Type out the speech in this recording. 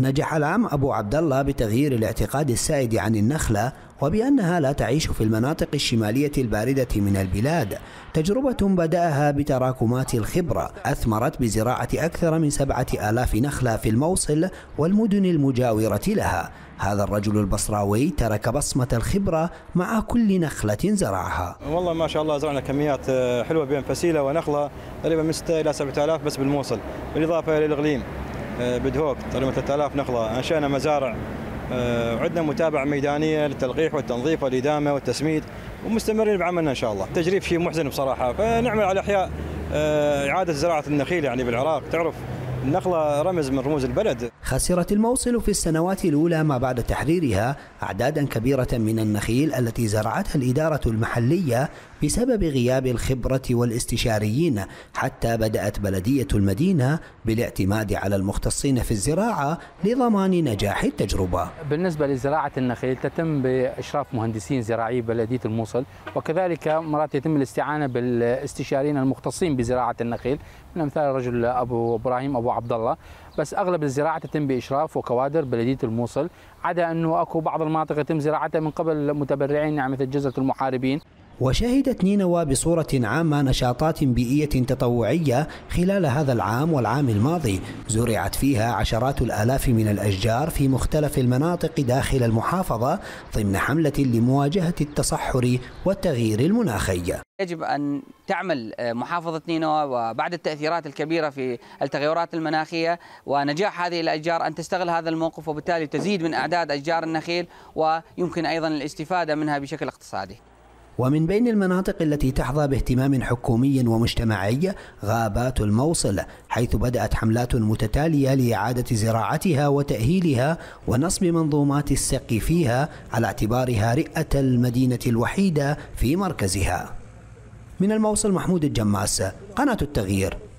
نجح العام أبو عبد الله بتغيير الاعتقاد السائد عن النخلة وبأنها لا تعيش في المناطق الشمالية الباردة من البلاد. تجربة بدأها بتراكمات الخبرة أثمرت بزراعة أكثر من سبعة آلاف نخلة في الموصل والمدن المجاورة لها. هذا الرجل البصراوي ترك بصمة الخبرة مع كل نخلة زرعها. والله ما شاء الله زرعنا كميات آه، حلوة بين فسيلة ونخلة تقريبا من 6 إلى 7000 بس بالموصل بالإضافة إلى الإقليم. آه، بدهوك تقريبا 3000 نخلة أنشأنا مزارع آه، وعندنا متابعة ميدانية للتلقيح والتنظيف والإدامة والتسميد ومستمرين بعملنا إن شاء الله. تجريب شيء محزن بصراحة. فنعمل على إحياء إعادة زراعة النخيل يعني بالعراق. تعرف النخلة رمز من رموز البلد. خسرت الموصل في السنوات الأولى ما بعد تحريرها أعدادا كبيرة من النخيل التي زرعتها الإدارة المحلية بسبب غياب الخبرة والاستشاريين حتى بدأت بلدية المدينة بالاعتماد على المختصين في الزراعة لضمان نجاح التجربة. بالنسبة لزراعة النخيل تتم بإشراف مهندسين زراعي بلدية الموصل وكذلك مرات يتم الاستعانة بالاستشاريين المختصين بزراعة النخيل من أمثال الرجل أبو إبراهيم أبو عبد الله. بس أغلب الزراعة تتم بإشراف وكوادر بلدية الموصل عدا أنه أكو بعض المناطق يتم زراعتها من قبل متبرعين يعني مثل جزرة المحاربين. وشهدت نينوى بصورة عامة نشاطات بيئية تطوعية خلال هذا العام والعام الماضي. زرعت فيها عشرات الآلاف من الأشجار في مختلف المناطق داخل المحافظة ضمن حملة لمواجهة التصحر والتغيير المناخي. يجب أن تعمل محافظة نينوى وبعد التأثيرات الكبيرة في التغيرات المناخية ونجاح هذه الأشجار أن تستغل هذا الموقف وبالتالي تزيد من أعداد أشجار النخيل ويمكن أيضا الاستفادة منها بشكل اقتصادي. ومن بين المناطق التي تحظى باهتمام حكومي ومجتمعي غابات الموصل حيث بدأت حملات متتالية لإعادة زراعتها وتأهيلها ونصب منظومات السقي فيها على اعتبارها رئة المدينة الوحيدة في مركزها. من الموصل محمود الجماس قناة التغيير.